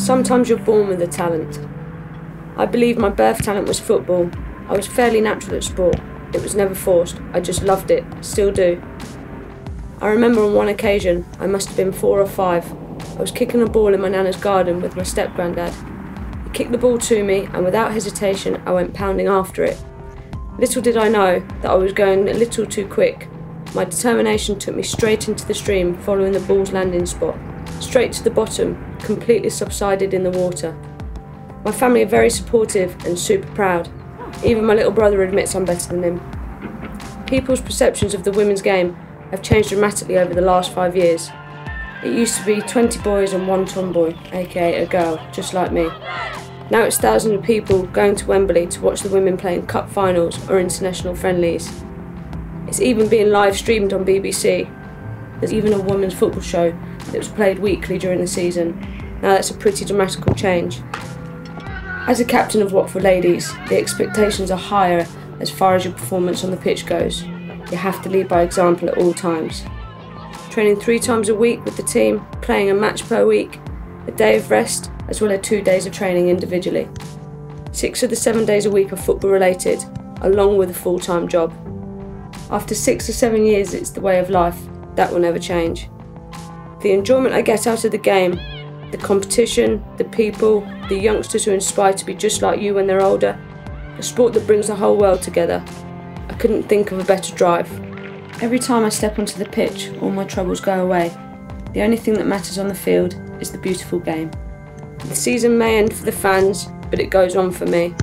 Sometimes you're born with a talent. I believe my birth talent was football. I was fairly natural at sport. It was never forced. I just loved it, still do. I remember on one occasion, I must have been four or five, I was kicking a ball in my nana's garden with my step granddad. He kicked the ball to me, and without hesitation, I went pounding after it. Little did I know that I was going a little too quick. My determination took me straight into the stream following the ball's landing spot, straight to the bottom, completely subsided in the water. My family are very supportive and super proud. Even my little brother admits I'm better than him. People's perceptions of the women's game have changed dramatically over the last five years. It used to be 20 boys and one tomboy, aka a girl, just like me. Now it's thousands of people going to Wembley to watch the women playing cup finals or international friendlies. It's even being live streamed on BBC. There's even a women's football show that was played weekly during the season. Now that's a pretty dramatical change. As a captain of Watford Ladies, the expectations are higher as far as your performance on the pitch goes. You have to lead by example at all times. Training three times a week with the team, playing a match per week, a day of rest, as well as two days of training individually. Six of the seven days a week are football related, along with a full time job. After six or seven years, it's the way of life. That will never change. The enjoyment I get out of the game, the competition, the people, the youngsters who inspire to be just like you when they're older, a sport that brings the whole world together. I couldn't think of a better drive. Every time I step onto the pitch, all my troubles go away. The only thing that matters on the field is the beautiful game. The season may end for the fans, but it goes on for me.